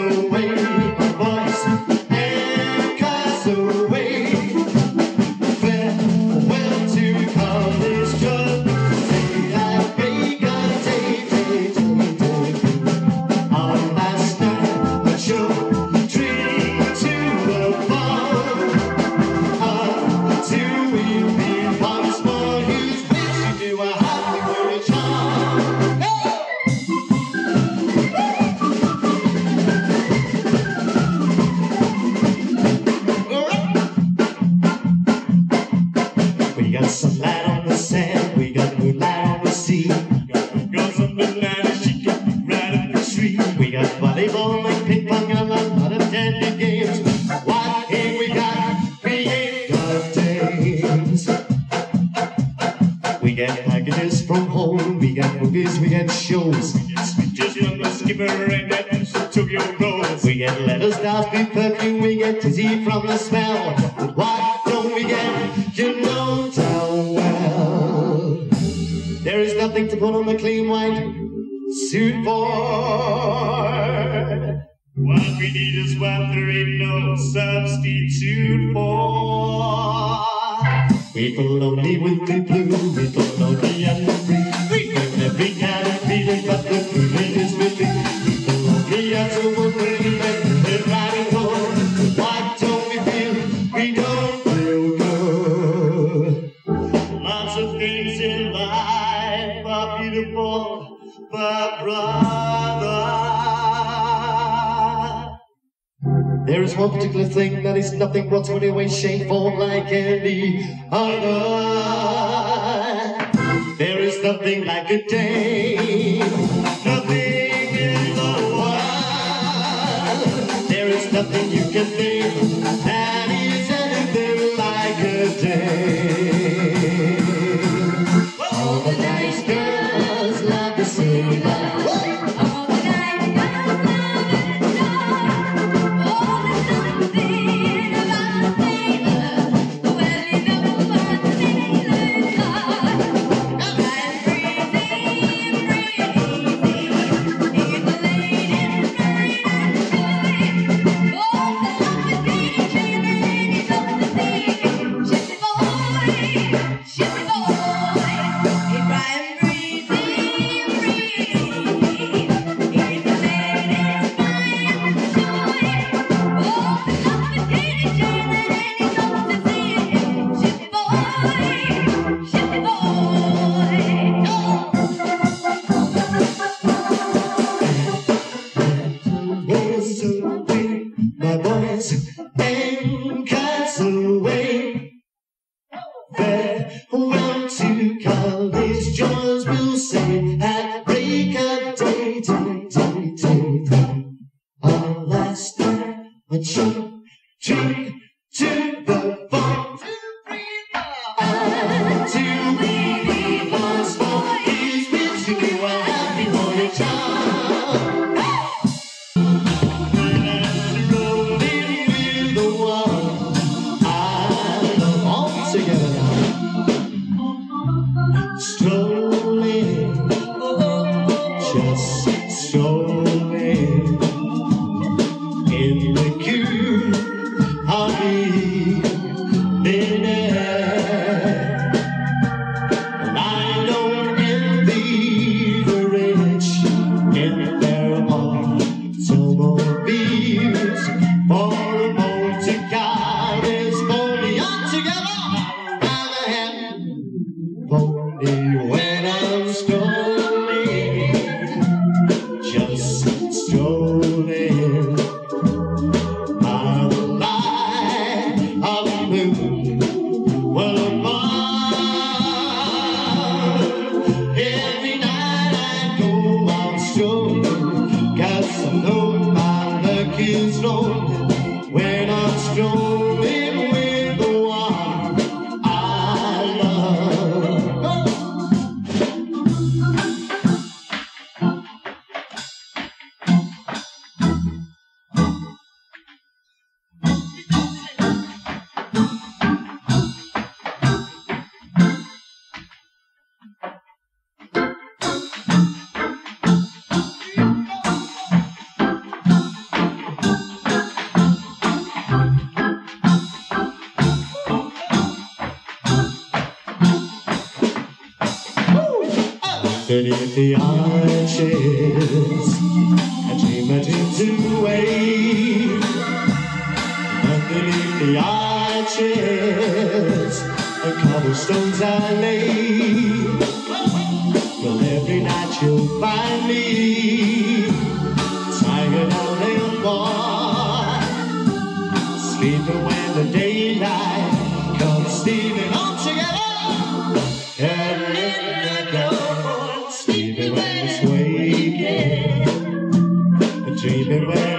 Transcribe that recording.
away with of voice. street. We got volleyball and ping pong and a lot of dandy games. Why ain't we got creative days? We get packages from home, we got movies, we got shows. We just from skipper and that your clothes. We get letters, down we perfume, we get dizzy from the smell. Why don't we get, you know, town well? There is nothing to put on the clean white suit for we need is what there ain't no substitute for. We People only with the blue, we people only and the free. We could never be happy, but the feeling is with me. People lonely as a woman. simply think that it's nothing but to any way, like any other. There is nothing like a day, nothing in the world. There is nothing you can think. Beneath the arches, a dream a dream to wait. Underneath the arches, the cobblestones I lay. Well, every night you'll find me. Tired out and bored, sleeping when the daylight comes stealing on 随便问